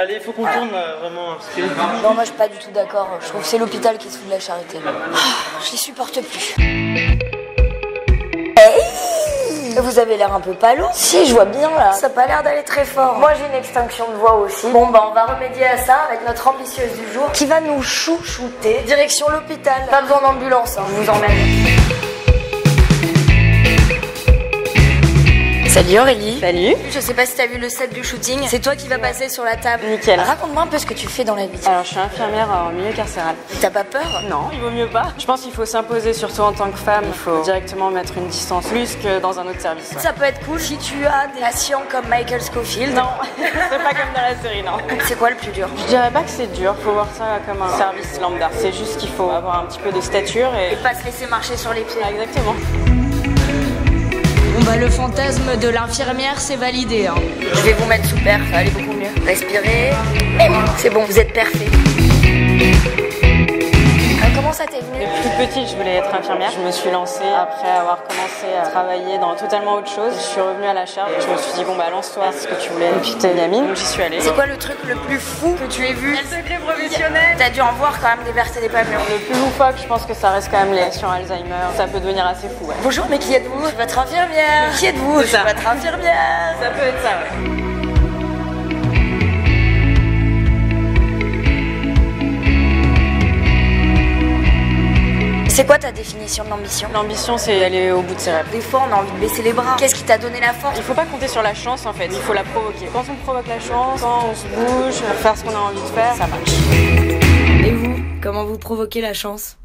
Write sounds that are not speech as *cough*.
Allez, il faut qu'on tourne vraiment. Parce que... Non, moi je suis pas du tout d'accord. Je trouve que c'est l'hôpital qui se fout de la charité. Ah, je les supporte plus. Hey Vous avez l'air un peu palo. Si, je vois bien là. Ça a pas l'air d'aller très fort. Moi j'ai une extinction de voix aussi. Bon bah on va remédier à ça avec notre ambitieuse du jour qui va nous chouchouter. Direction l'hôpital. Pas besoin d'ambulance, hein, je vous emmène. Salut Aurélie. Salut. Je sais pas si t'as vu le set du shooting. C'est toi qui vas passer sur la table. Nickel. Raconte-moi un peu ce que tu fais dans la vie. Alors, je suis infirmière en milieu carcéral. T'as pas peur? Non, il vaut mieux pas. Je pense qu'il faut s'imposer, surtout en tant que femme. Il faut directement mettre une distance plus que dans un autre service. Ça peut être cool si tu as des patients comme Michael Scofield. Non, *laughs* c'est pas comme dans la série, non. C'est quoi le plus dur? Je dirais pas que c'est dur. Faut voir ça comme un service lambda. C'est juste qu'il faut avoir un petit peu de stature et. Et pas se laisser marcher sur les pieds. Ah, Exactement. Le fantasme de l'infirmière c'est validé hein. Je vais vous mettre sous perf, ça va aller beaucoup mieux. Respirez. C'est bon, vous êtes parfait. Ça t'est venu Depuis petite, je voulais être infirmière. Je me suis lancée après avoir commencé à travailler dans totalement autre chose. Je suis revenue à la charge. Je me suis dit, bon, bah, lance-toi, c'est ce que tu voulais. Et puis, t'es gamine, donc j'y suis allée. C'est quoi le truc le plus fou que tu aies vu Le secret professionnel T'as dû en voir quand même des vertes et des pas mûres. Le plus loufoque, je pense que ça reste quand même les sur Alzheimer. Ça peut devenir assez fou, ouais. Bonjour, mais qui êtes-vous? Je suis votre infirmière. Qui êtes-vous? Je suis ça. votre infirmière. Ça peut être ça, ouais. C'est quoi ta définition de l'ambition L'ambition, c'est aller au bout de ses rêves. Des fois, on a envie de baisser les bras. Qu'est-ce qui t'a donné la force Il faut pas compter sur la chance en fait, il faut la provoquer. Quand on provoque la chance, quand on se bouge, faire ce qu'on a envie de faire, ça marche. Et vous Comment vous provoquez la chance